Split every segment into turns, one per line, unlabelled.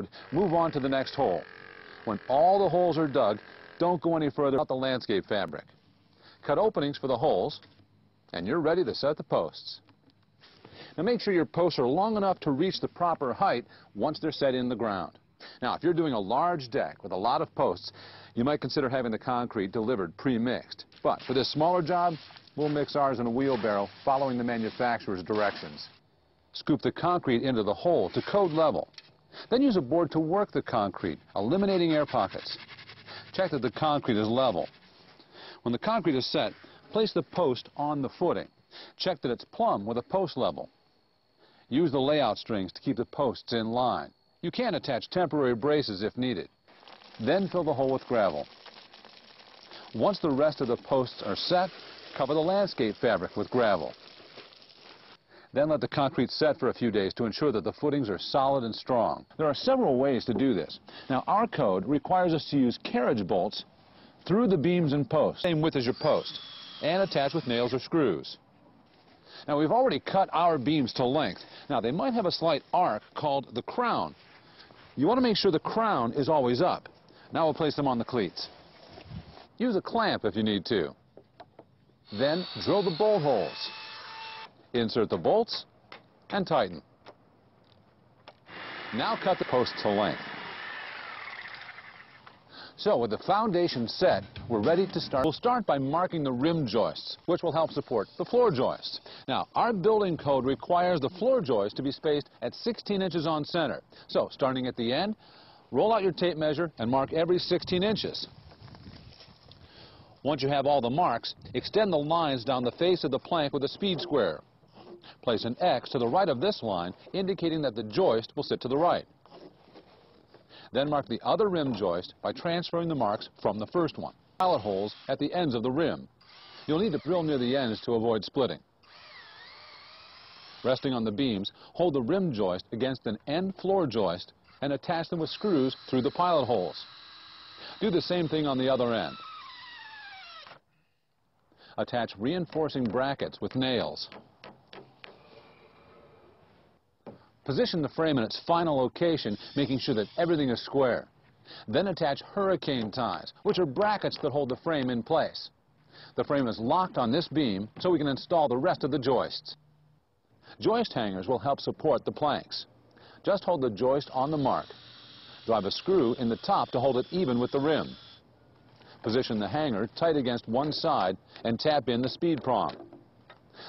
code, move on to the next hole. When all the holes are dug, don't go any further out the landscape fabric. Cut openings for the holes, and you're ready to set the posts. Now make sure your posts are long enough to reach the proper height once they're set in the ground. Now, if you're doing a large deck with a lot of posts, you might consider having the concrete delivered pre-mixed. But for this smaller job, we'll mix ours in a wheelbarrow following the manufacturer's directions. Scoop the concrete into the hole to code level. Then use a board to work the concrete, eliminating air pockets. Check that the concrete is level. When the concrete is set, place the post on the footing. Check that it's plumb with a post level. Use the layout strings to keep the posts in line. You can attach temporary braces if needed. Then fill the hole with gravel. Once the rest of the posts are set, cover the landscape fabric with gravel. Then let the concrete set for a few days to ensure that the footings are solid and strong. There are several ways to do this. Now, our code requires us to use carriage bolts through the beams and posts, same width as your post, and attach with nails or screws. Now, we've already cut our beams to length. Now, they might have a slight arc called the crown. You want to make sure the crown is always up. Now we'll place them on the cleats. Use a clamp if you need to. Then drill the bolt holes. Insert the bolts and tighten. Now cut the posts to length. So with the foundation set, we're ready to start. We'll start by marking the rim joists, which will help support the floor joists. Now, our building code requires the floor joists to be spaced at 16 inches on center. So, starting at the end, roll out your tape measure and mark every 16 inches. Once you have all the marks, extend the lines down the face of the plank with a speed square. Place an X to the right of this line, indicating that the joist will sit to the right. Then mark the other rim joist by transferring the marks from the first one. Pilot holes at the ends of the rim. You'll need to drill near the ends to avoid splitting. Resting on the beams, hold the rim joist against an end floor joist and attach them with screws through the pilot holes. Do the same thing on the other end. Attach reinforcing brackets with nails. Position the frame in its final location, making sure that everything is square. Then attach hurricane ties, which are brackets that hold the frame in place. The frame is locked on this beam, so we can install the rest of the joists. Joist hangers will help support the planks. Just hold the joist on the mark. Drive a screw in the top to hold it even with the rim. Position the hanger tight against one side and tap in the speed prong.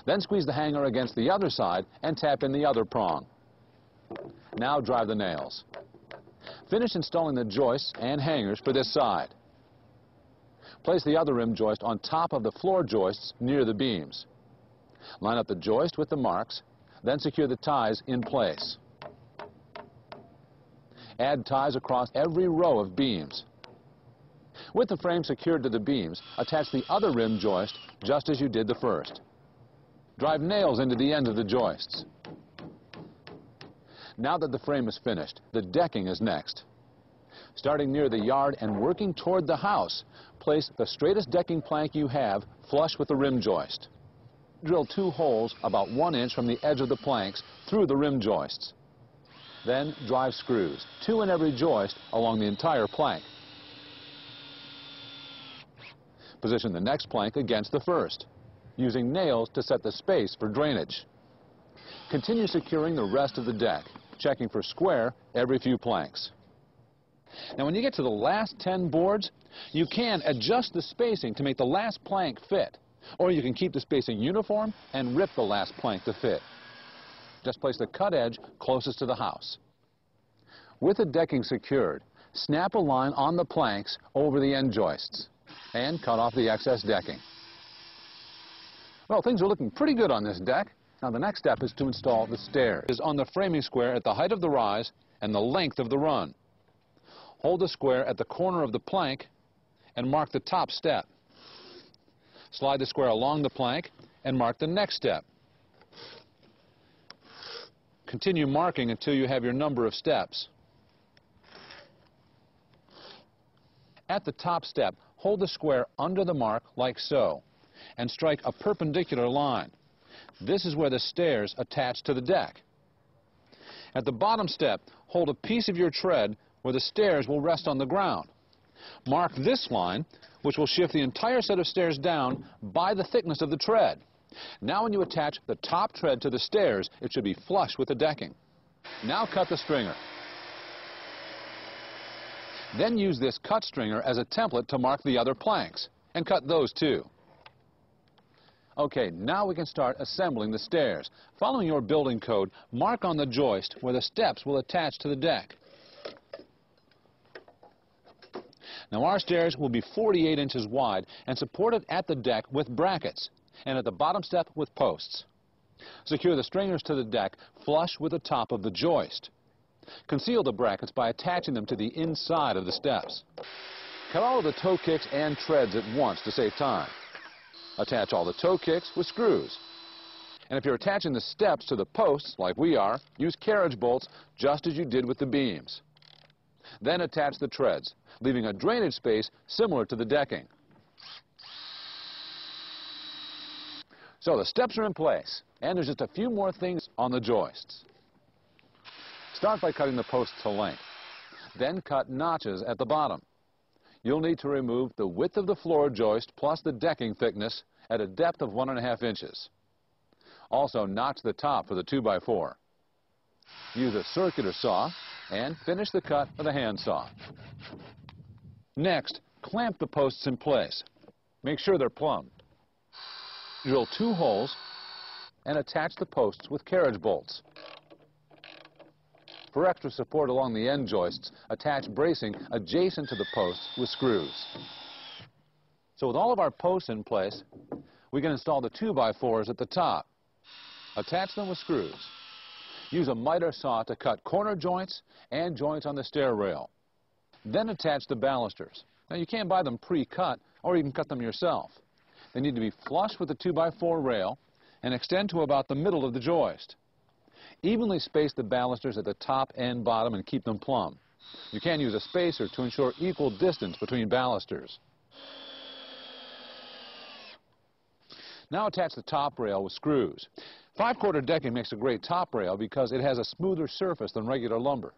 Then squeeze the hanger against the other side and tap in the other prong. Now drive the nails. Finish installing the joists and hangers for this side. Place the other rim joist on top of the floor joists near the beams. Line up the joist with the marks, then secure the ties in place. Add ties across every row of beams. With the frame secured to the beams, attach the other rim joist just as you did the first. Drive nails into the ends of the joists. Now that the frame is finished, the decking is next. Starting near the yard and working toward the house, place the straightest decking plank you have flush with the rim joist. Drill two holes about one inch from the edge of the planks through the rim joists. Then drive screws, two in every joist along the entire plank. Position the next plank against the first, using nails to set the space for drainage. Continue securing the rest of the deck checking for square every few planks. Now when you get to the last 10 boards, you can adjust the spacing to make the last plank fit. Or you can keep the spacing uniform and rip the last plank to fit. Just place the cut edge closest to the house. With the decking secured, snap a line on the planks over the end joists and cut off the excess decking. Well, things are looking pretty good on this deck. Now the next step is to install the stairs. Is on the framing square at the height of the rise and the length of the run. Hold the square at the corner of the plank and mark the top step. Slide the square along the plank and mark the next step. Continue marking until you have your number of steps. At the top step, hold the square under the mark like so and strike a perpendicular line. This is where the stairs attach to the deck. At the bottom step, hold a piece of your tread where the stairs will rest on the ground. Mark this line, which will shift the entire set of stairs down by the thickness of the tread. Now when you attach the top tread to the stairs, it should be flush with the decking. Now cut the stringer. Then use this cut stringer as a template to mark the other planks, and cut those too. Okay, now we can start assembling the stairs. Following your building code, mark on the joist where the steps will attach to the deck. Now our stairs will be 48 inches wide and supported at the deck with brackets and at the bottom step with posts. Secure the stringers to the deck flush with the top of the joist. Conceal the brackets by attaching them to the inside of the steps. Cut all of the toe kicks and treads at once to save time. Attach all the toe kicks with screws. And if you're attaching the steps to the posts, like we are, use carriage bolts just as you did with the beams. Then attach the treads, leaving a drainage space similar to the decking. So the steps are in place, and there's just a few more things on the joists. Start by cutting the posts to length. Then cut notches at the bottom. You'll need to remove the width of the floor joist plus the decking thickness at a depth of one and a half inches. Also notch the top for the 2x4. Use a circular saw and finish the cut with a handsaw. Next, clamp the posts in place. Make sure they're plumb. Drill two holes and attach the posts with carriage bolts. For extra support along the end joists, attach bracing adjacent to the posts with screws. So with all of our posts in place, we can install the 2x4s at the top. Attach them with screws. Use a miter saw to cut corner joints and joints on the stair rail. Then attach the balusters. Now you can buy them pre-cut or can cut them yourself. They need to be flush with the 2x4 rail and extend to about the middle of the joist. Evenly space the balusters at the top and bottom and keep them plumb. You can use a spacer to ensure equal distance between balusters. Now attach the top rail with screws. Five-quarter decking makes a great top rail because it has a smoother surface than regular lumber.